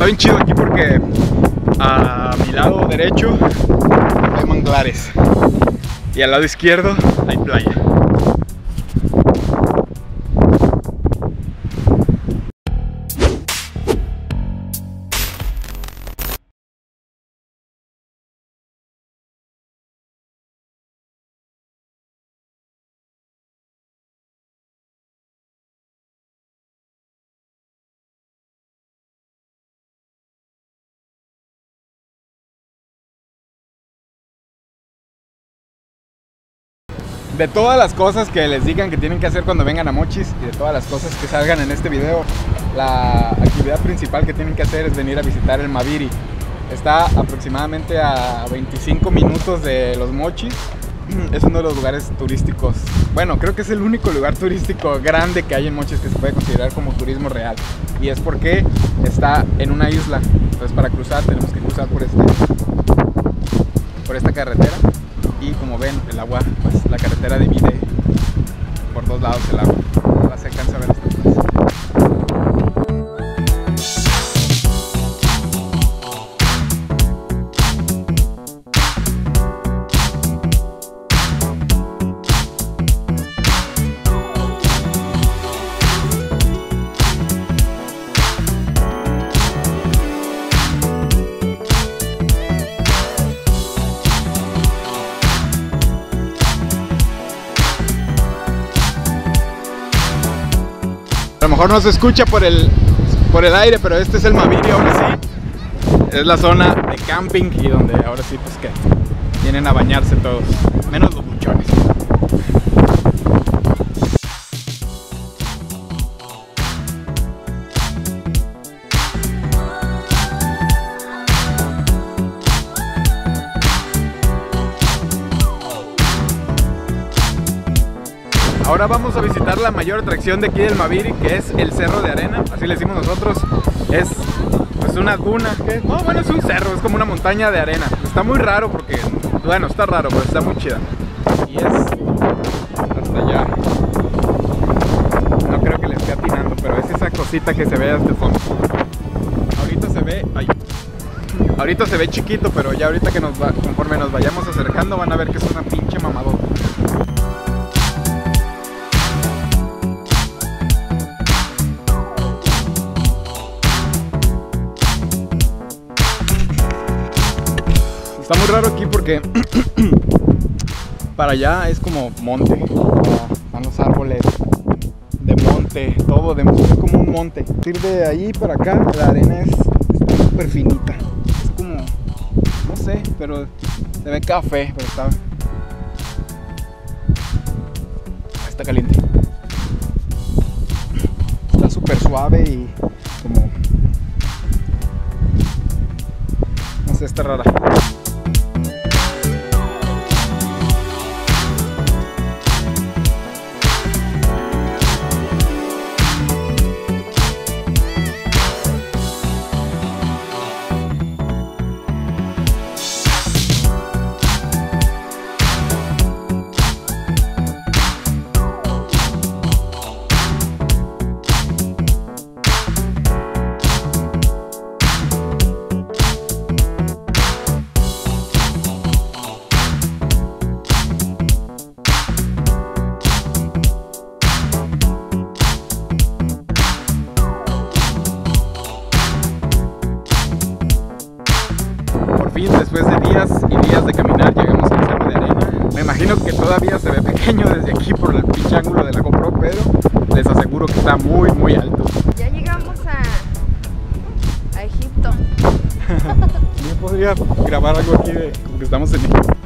Está bien chido aquí porque a mi lado derecho hay manglares y al lado izquierdo hay playa. De todas las cosas que les digan que tienen que hacer cuando vengan a Mochis y de todas las cosas que salgan en este video, la actividad principal que tienen que hacer es venir a visitar el Maviri. Está aproximadamente a 25 minutos de los Mochis. Es uno de los lugares turísticos. Bueno, creo que es el único lugar turístico grande que hay en Mochis que se puede considerar como turismo real. Y es porque está en una isla. Entonces para cruzar tenemos que cruzar por este por esta carretera y como ven el agua, pues la carretera divide por dos lados el agua. Se alcanza a A lo mejor no se escucha por el, por el aire, pero este es el Maviri ahora sí. Es la zona de camping y donde ahora sí pues que vienen a bañarse todos, menos Ahora vamos a visitar la mayor atracción de aquí del Maviri, que es el Cerro de Arena, así le decimos nosotros. Es pues una duna, no, bueno, es un cerro, es como una montaña de arena. Está muy raro porque, bueno, está raro, pero está muy chida. Y es hasta allá. No creo que le esté atinando, pero es esa cosita que se ve desde el fondo. Ahorita se ve, ay, ahorita se ve chiquito, pero ya ahorita que nos va, conforme nos vayamos acercando van a ver que es una pinche mamadota. Porque para allá es como monte. Están los árboles de monte, todo de monte, es como un monte. Ir de ahí para acá, la arena es súper finita. Es como, no sé, pero se ve café, pero está, está caliente. Está súper suave y como, no sé, está rara. Imagino que todavía se ve pequeño desde aquí por el pinche ángulo de la GoPro, pero les aseguro que está muy, muy alto. Ya llegamos a, a Egipto. Yo podría grabar algo aquí de como que estamos en Egipto.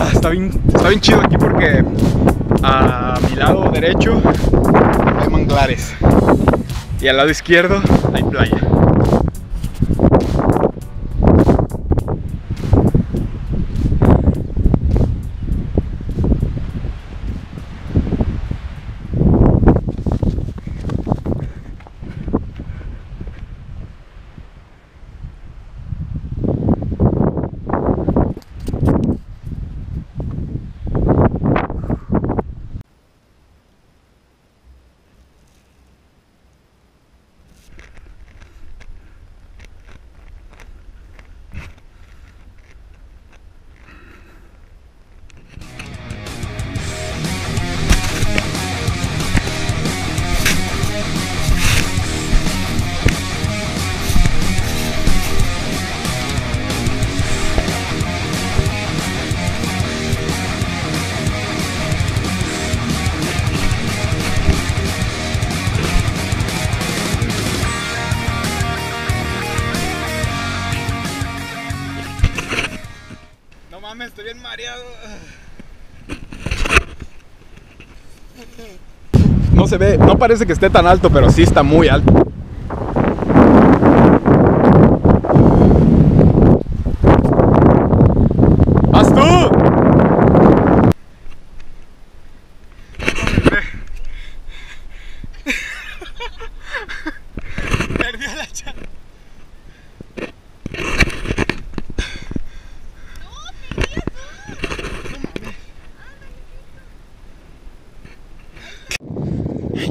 Ah, está bien, está bien chido aquí porque a mi lado derecho hay manglares y al lado izquierdo hay playa. Bien mareado. No se ve, no parece que esté tan alto, pero sí está muy alto.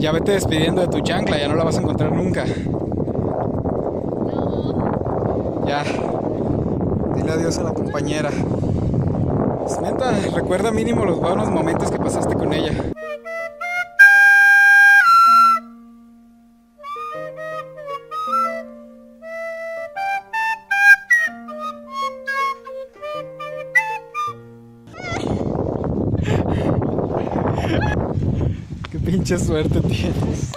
Ya vete despidiendo de tu chancla, ya no la vas a encontrar nunca. Ya. Dile adiós a la compañera. Pues, neta, recuerda mínimo los buenos momentos que pasaste con ella. Pinche suerte tienes.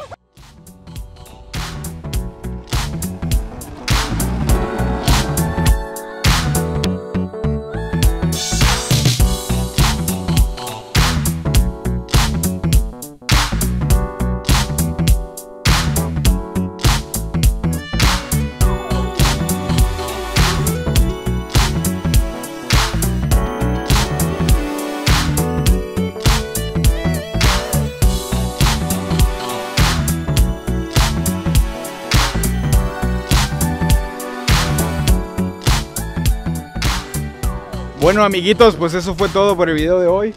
Bueno amiguitos, pues eso fue todo por el video de hoy.